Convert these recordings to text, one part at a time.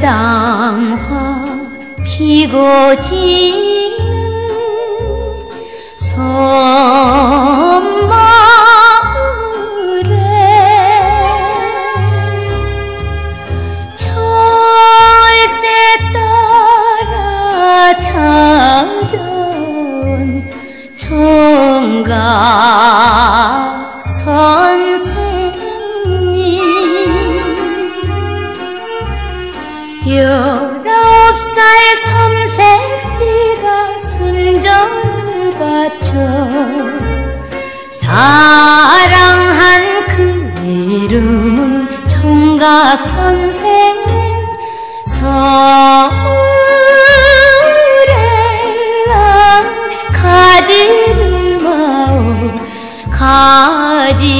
예담화 피고 지는 섬 열아홉 살 섬색씨가 순정을 바쳐 사랑한 그 이름은 총각 선생님 서울에랑 가지를 마오 가지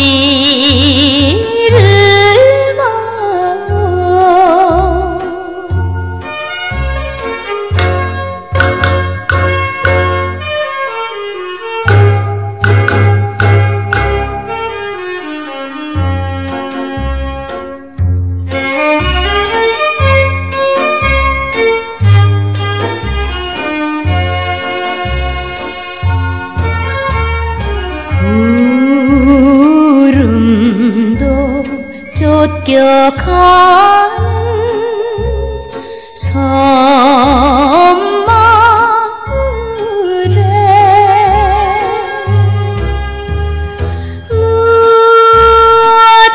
쫓겨가는 섬마을에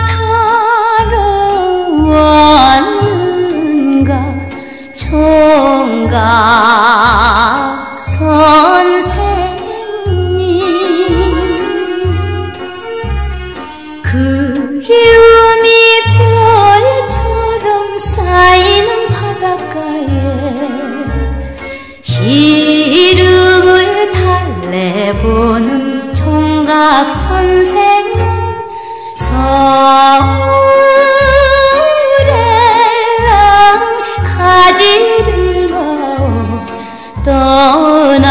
무엇하러 왔는가 총각 선생 시름을 달래보는 총각 선생은 서울에랑 가지를 마오 떠나지